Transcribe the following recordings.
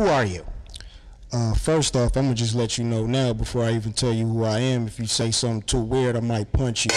Who are you? Uh, first off, I'm gonna just let you know now before I even tell you who I am. If you say something too weird, I might punch you.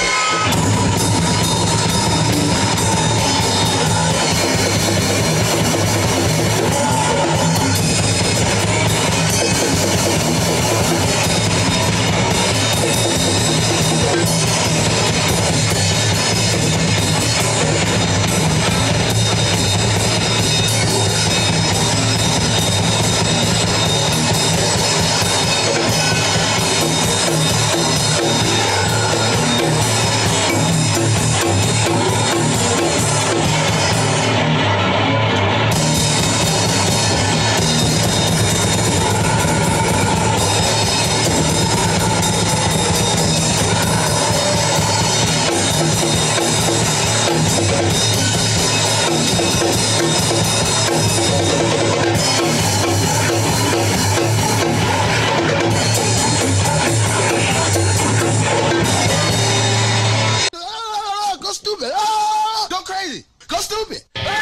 Crazy.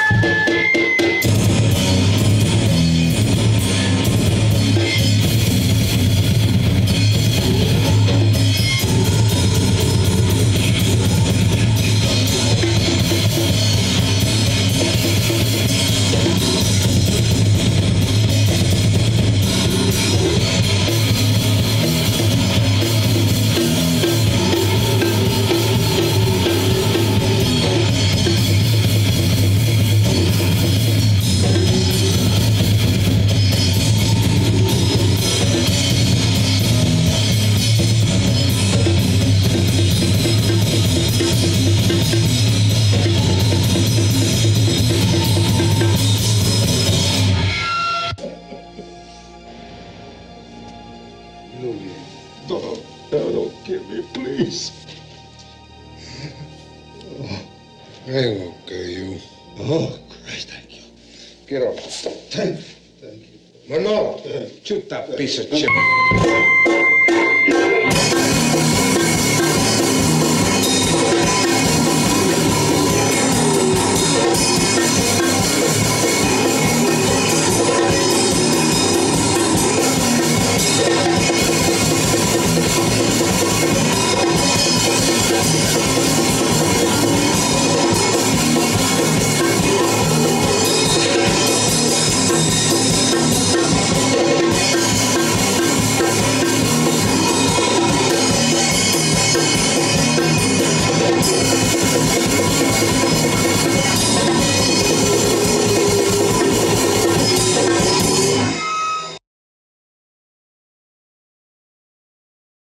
Don't, no, don't kill me, please. I won't kill you. Oh, Christ, thank you. Get up. Thank, thank you. Manolo, shoot that piece of chip.